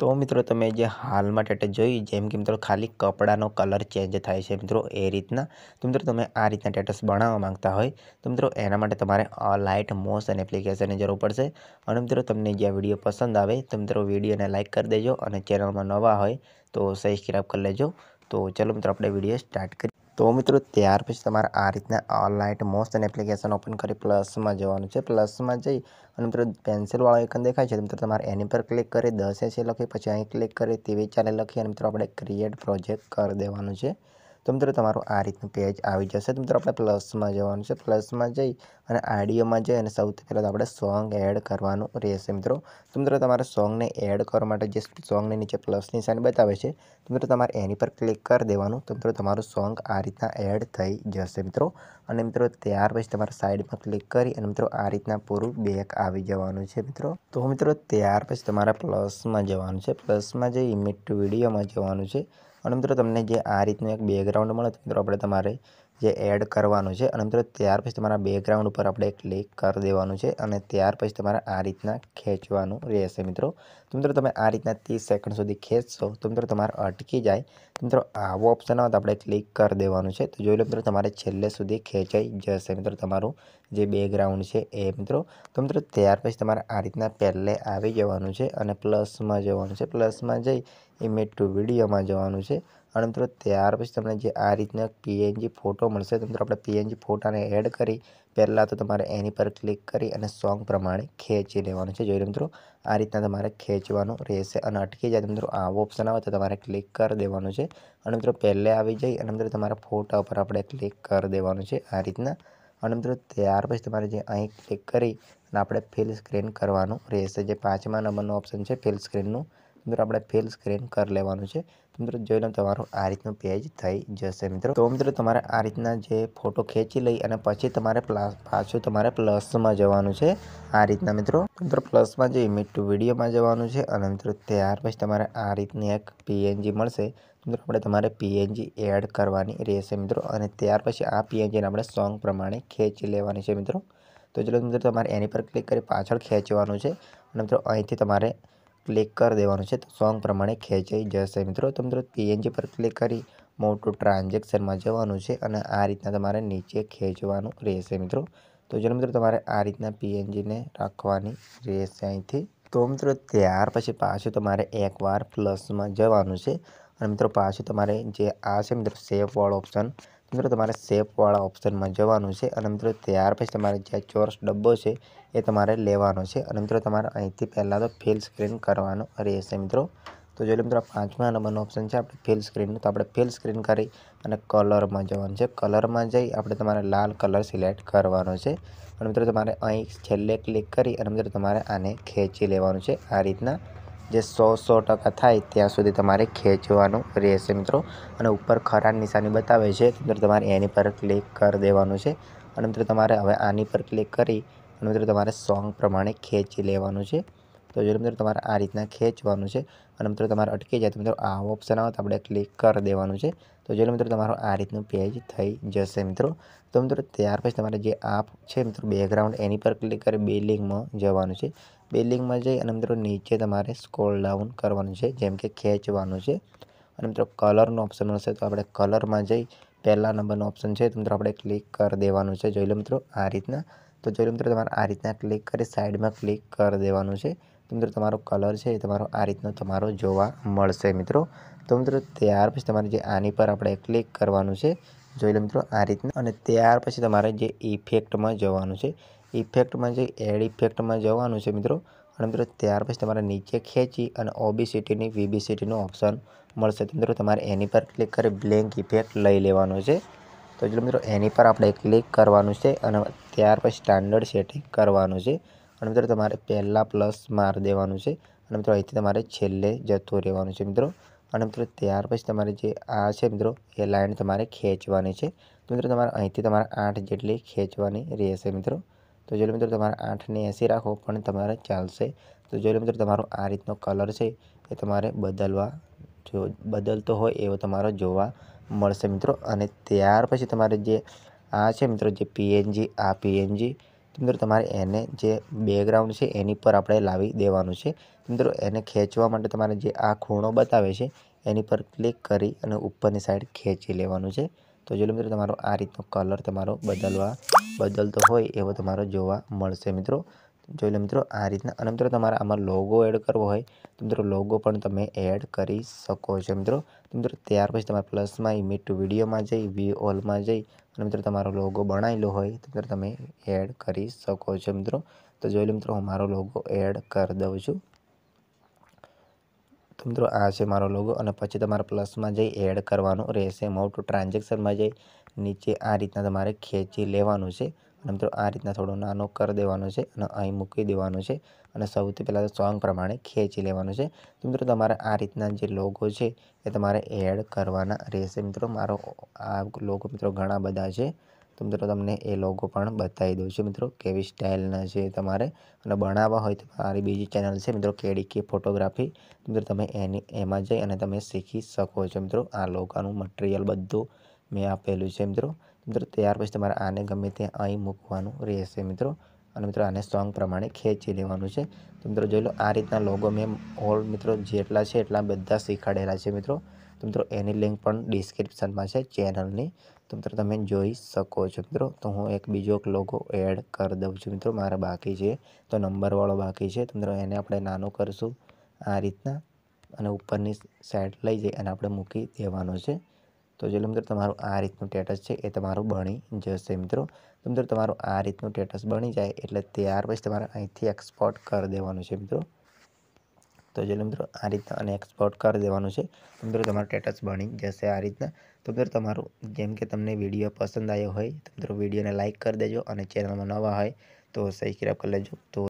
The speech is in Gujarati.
તો મિત્રો તમે જે હાલમાં ટેટે જોઈ, જેમ કે મિત્રો ખાલી કપડાનો કલર ચેન્જ થાય છે મિત્રો એ રીતના. તો મિત્રો તમે આ રીતના ટેટસ બનાવવા માંગતા હોય, તો મિત્રો એના માટે તમારે લાઇટ મોશન એપ્લિકેશનની જરૂર પડશે. અને મિત્રો તમને જે વીડિયો પસંદ આવે, તો મિત્રો વિડીયોને લાઇક કરી દેજો અને ચેનલમાં નવા હોય, તો સબસ્ક્રાઈબ કરી લેજો. તો ચલો મિત્રો આપણે વીડિયો સ્ટાર્ટ કરીએ. તો મિત્રો, ત્યાર પછી તમારે આ રીતના લાઇટ મોશન એપ્લિકેશન ઓપન કરી પ્લસમાં જવાનું છે. પ્લસમાં જઈ અને મિત્રો પેન્સિલવાળો આઇકન દેખાય છે. મિત્રો, તમારે એની પર ક્લિક કરી દસ એસી લખી, પછી અહીં ક્લિક કરી તેવી ચાલે લખી અને મિત્રો, આપણે ક્રિએટ પ્રોજેક્ટ કરી દેવાનું છે. તો મિત્રો તમારું આ રીતનું પેજ આવી જશે. તો મિત્રો આપણે પ્લસમાં જવાનું છે. પ્લસમાં જઈ અને આડિયોમાં જઈ અને સૌથી પહેલાં તો આપણે સોંગ એડ કરવાનું રહેશે મિત્રો. તો મિત્રો તમારે સોંગને એડ કરવા માટે જે સોંગની નીચે પ્લસની સાઇન બતાવે છે, તો મિત્રો તમારે એની પર ક્લિક કરી દેવાનું. તો મિત્રો તમારું સોંગ આ રીતના એડ થઈ જશે મિત્રો. અને મિત્રો ત્યાર પછી તમારે સાઈડમાં ક્લિક કરી અને મિત્રો આ રીતના પૂરું બેક આવી જવાનું છે મિત્રો. તો મિત્રો ત્યાર પછી તમારે પ્લસમાં જવાનું છે. પ્લસમાં જઈ ઇમેજ વિડીયોમાં જવાનું છે. અને મિત્રો તમને જે આ રીતનું એક બેકગ્રાઉન્ડ મળે તો મિત્રો આપણે તમારે જે એડ કરવાનું છે. અને મિત્રો, ત્યાર પછી તમારા બેકગ્રાઉન્ડ ઉપર આપણે ક્લિક કરી દેવાનું છે અને ત્યાર પછી તમારે આ રીતના ખેંચવાનું રહેશે મિત્રો. તો મિત્રો, તમે આ રીતના ત્રીસ સેકન્ડ સુધી ખેંચશો તો મિત્રો તમારે અટકી જાય. તો મિત્રો, આવો ઓપ્શન આવે તો આપણે ક્લિક કરી દેવાનું છે. તો જોઈ લો મિત્રો, તમારે છેલ્લે સુધી ખેંચાઈ જશે મિત્રો તમારું જે બેકગ્રાઉન્ડ છે એ મિત્રો. તો મિત્રો, ત્યાર પછી તમારે આ રીતના પહેલે આવી જવાનું છે અને પ્લસમાં જવાનું છે. પ્લસમાં જઈ ઇમેજ ટુ વિડીયોમાં જવાનું છે. અને મિત્રો ત્યાર પછી તમને જે આ રીતના પીએનજી ફોટો મળશે, તો મિત્રો આપણે પીએનજી ફોટાને એડ કરી પહેલાં તો તમારે એની પર ક્લિક કરી અને સોંગ પ્રમાણે ખેંચી લેવાનું છે. જોઈ મિત્રો, આ રીતના તમારે ખેંચવાનું રહેશે અને અટકી જાય મિત્રો આવો ઓપ્શન આવે તો તમારે ક્લિક કરી દેવાનું છે. અને મિત્રો પહેલે આવી જઈ અને મિત્રો તમારા ફોટા ઉપર આપણે ક્લિક કરી દેવાનું છે આ રીતના. અને મિત્રો ત્યાર પછી તમારે જે અહીં ક્લિક કરી અને આપણે ફિલ સ્ક્રીન કરવાનું રહેશે. જે પાંચમા નંબરનું ઓપ્શન છે ફિલ સ્ક્રીનનું મિત્રો આપણે ફિલ સ્ક્રીન કરી લેવાનું છે. મિત્રો જોઈ લો તમારું આ રીતનું પેજ થઈ જશે મિત્રો. તો મિત્રો તમારે આ રીતના જે ફોટો ખેંચી લઈ અને પછી તમારે પાછું તમારે પ્લસમાં જવાનું છે. આ રીતના મિત્રો. મિત્રો પ્લસમાં જઈ ઇમેજ ટુ વિડીયોમાં જવાનું છે અને મિત્રો ત્યાર પછી તમારે આ રીતની એક પીએનજી મળશે. મિત્રો આપણે તમારે પીએનજી એડ કરવાની રહેશે મિત્રો અને ત્યાર પછી આ પીએનજીને આપણે સોંગ પ્રમાણે ખેંચી લેવાની છે મિત્રો. તો ચલો મિત્રો તમારે એની પર ક્લિક કરી પાછળ ખેંચવાનું છે. અને મિત્રો અહીંથી તમારે ક્લિક કરી દેવાનું છે. તો સોંગ પ્રમાણે ખેંચાઈ જશે. મિત્રો, તો મિત્રો પીએનજી પર ક્લિક કરી મોટું ટ્રાન્ઝેક્શનમાં જવાનું છે અને આ રીતના તમારે નીચે ખેંચવાનું રહેશે મિત્રો. તો ચલો મિત્રો, તમારે આ રીતના પીએનજીને રાખવાની રહેશે અહીંથી. તો મિત્રો, ત્યાર પછી પાછું તમારે એકવાર પ્લસમાં જવાનું છે. અને મિત્રો, પાછું તમારે જે આ છે મિત્રો સેફવાળો ઓપ્શન મિત્રો, તમારે સેફવાળા ઓપ્શનમાં જવાનું છે. અને મિત્રો, ત્યાર પછી તમારે જે ચોરસ ડબ્બો છે, એ તમારે લેવાનો છે. અને મિત્રો, તમારે અહીંથી પહેલાં તો ફિલ સ્ક્રીન કરવાનો રહેશે મિત્રો. તો જોઈ મિત્રો પાંચમા નંબરનો ઓપ્શન છે. આપણે ફિલ સ્ક્રીનનું તો આપણે ફિલ સ્ક્રીન કરી અને કલરમાં જવાનું છે. કલરમાં જઈ આપણે તમારે લાલ કલર સિલેક્ટ કરવાનો છે. અને મિત્રો, તમારે અહીં છેલ્લે ક્લિક કરી અને મિત્રો, તમારે આને ખેંચી લેવાનું છે. આ રીતના જે સો સો ટકા થાય ત્યાં સુધી તમારે ખેંચવાનું રહેશે મિત્રો. અને ઉપર ખરાબ નિશાની બતાવે છે. મિત્રો તમારે એની પર ક્લિક કરી દેવાનું છે. અને મિત્રો તમારે હવે આની પર ક્લિક કરી અને મિત્રો તમારે સોંગ પ્રમાણે ખેંચી લેવાનું છે. તો જો મિત્રો તમારે આ રીતના ખેંચવાનું છે અને મિત્રો તમારે અટકી જાય તો મિત્રો આ ઓપ્શન આવે તો આપણે ક્લિક કરી દેવાનું છે. તો જો મિત્રો, તમારો આ રીતનું પેજ થઈ જશે મિત્રો. તો મિત્રો, ત્યાર પછી તમારે જે આપ છે મિત્રો બેકગ્રાઉન્ડ એની પર ક્લિક કરી બિલ્ડિંગમાં જવાનું છે. બિલ્ડિંગમાં જઈ અને મિત્રો, નીચે તમારે સ્કોલ ડાઉન કરવાનું છે, જેમ કે ખેંચવાનું છે. અને મિત્રો કલરનો ઓપ્શન હશે તો આપણે કલરમાં જઈ પહેલા નંબરનો ઓપ્શન છે, તો મિત્રો, આપણે ક્લિક કરી દેવાનું છે. જોઈ લો મિત્રો, આ રીતના. તો જોઈ લો મિત્રો, તમારે આ રીતના ક્લિક કરી સાઈડમાં ક્લિક કરી દેવાનું છે. તો મિત્રો, તમારો કલર છે એ તમારો આ રીતનો તમારો જોવા મળશે મિત્રો. તો મિત્રો, ત્યાર પછી તમારે જે આની પર આપણે ક્લિક કરવાનું છે, જોઈ લો મિત્રો, આ રીતના. અને ત્યાર પછી તમારે જે ઇફેક્ટમાં જવાનું છે ઇફેક્ટમાં જે એડ ઇફેક્ટમાં જવાનું છે મિત્રો, અને મિત્રો, ત્યાર પછી તમારે નીચે ખેંચી અને ઓબીસીટીની વીબીસીટીનો ઓપ્શન મળશે. તો મિત્રો, તમારે એની પર ક્લિક કરી બ્લેન્ક ઇફેક્ટ લઈ લેવાનું છે. તો જો મિત્રો, એની પર આપણે ક્લિક કરવાનું છે અને ત્યાર પછી સ્ટાન્ડર્ડ સેટિંગ કરવાનું છે. અને મિત્રો, તમારે પહેલાં પ્લસ માર દેવાનું છે. અને મિત્રો, અહીંથી તમારે છેલ્લે જતું રહેવાનું છે મિત્રો. અને મિત્રો, ત્યાર પછી તમારે જે આ છે મિત્રો, એ લાઈન તમારે ખેંચવાની છે. તો મિત્રો, તમારે અહીંથી તમારે આઠ જેટલી ખેંચવાની રહેશે મિત્રો. તો જો મિત્રો, તમારે આઠને એંસી રાખો, પણ તમારે ચાલશે. તો જો મિત્રો, તમારો આ રીતનો કલર છે, એ તમારે બદલવા જો, બદલતો હોય એવો તમારો જોવા મળશે મિત્રો. અને ત્યાર પછી તમારે જે આ છે મિત્રો, જે પીએનજી આ પીએનજી મિત્રો તમારે એને જે બેકગ્રાઉન્ડ છે એની પર આપણે લાવી દેવાનું છે. મિત્રો એને ખેંચવા માટે તમારે જે આ ખૂણો બતાવે છે, એની પર ક્લિક કરી અને ઉપરની સાઈડ ખેંચી લેવાનું છે. તો જો મિત્રો તમારો આ રીતનો કલર તમારો બદલવા બદલતો હોય એવો તમારો જોવા મળશે મિત્રો. જોઈ લો મિત્રો, આ રીતના. અને મિત્રો, તમારે આમાં લોગો એડ કરવો હોય, તો મિત્રો લોગો પણ તમે એડ કરી શકો છો મિત્રો. મિત્રો, ત્યાર પછી તમારે પ્લસમાં ઇમેજ ટુ વિડીયોમાં જઈ વી ઓલમાં જઈ, અને મિત્રો, તમારો લોગો બનાવેલો હોય, તો મિત્રો, તમે એડ કરી શકો છો મિત્રો. તો જોઈ લો મિત્રો, હું મારો લોગો એડ કરી દઉં છું. તો મિત્રો, આ છે મારો લોગો અને પછી તમારે પ્લસમાં જઈ એડ કરવાનું રહેશે. મોટું ટ્રાન્ઝેક્શનમાં જઈ, નીચે આ રીતના તમારે ખેંચી લેવાનું છે. મિત્રો આ રીતના થોડો નાનો કરી દેવાનો છે અને અહીં મૂકી દેવાનો છે અને સૌથી પહેલાં તો સોંગ પ્રમાણે ખેંચી લેવાનું છે. તો મિત્રો તમારે આ રીતના જે લોગો છે એ તમારે એડ કરવાના રહેશે. મિત્રો મારો આ લોગો મિત્રો ઘણા બધા છે. તો મિત્રો તમને એ લોગો પણ બતાવી દઉં છું મિત્રો કેવી સ્ટાઇલના છે તમારે અને બનાવવા હોય તો મારી બીજી ચેનલ છે મિત્રો કેડી કે ફોટોગ્રાફી મિત્રો તમે એની એમાં જઈ અને તમે શીખી શકો છો મિત્રો. આ લોગાનું મટીરિયલ બધું મેં આપેલું છે મિત્રો. મિત્રો, ત્યાર પછી તમારે આને ગમે ત્યાં અહીં મૂકવાનું રહેશે મિત્રો. અને મિત્રો, આને સોંગ પ્રમાણે ખેંચી લેવાનું છે. તો મિત્રો, જોઈ લો, આ રીતના લોગો મેં ઓલ મિત્રો જેટલા છે એટલા બધા શીખવાડેલા છે મિત્રો. તો મિત્રો, એની લિંક પણ ડિસ્ક્રિપ્શનમાં છે ચેનલની તો મિત્રો, તમે જોઈ શકો છો મિત્રો. તો હું એક બીજો એક લોગો એડ કરી દઉં છું મિત્રો, મારા બાકી છે. તો નંબરવાળો બાકી છે. તો મિત્રો, એને આપણે નાનો કરીશું આ રીતના. અને ઉપરની સાઈડ લઈ જઈ અને આપણે મૂકી દેવાનો છે. તો જો મિત્રો તમારું આ રીતનું ટેટસ છે, એ તમારું બની જશે મિત્રો. તો મિત્રો તમારું આ રીતનું ટેટસ બની જાય એટલે ત્યાર પછી તમારે અહીંથી એક્સપોર્ટ કરી દેવાનું છે મિત્રો. તો જો મિત્રો આ રીતના અને એક્સપોર્ટ કરી દેવાનું છે, તો મિત્રો તમારું સ્ટેટસ બની જશે આ રીતના. તો મિત્રો તમારું જેમ કે તમને વીડિયો પસંદ આવ્યો હોય, તો મિત્રો વિડીયોને લાઇક કરી દેજો અને ચેનલમાં નવા હોય તો સબસ્ક્રાઈબ કરી લેજો. તો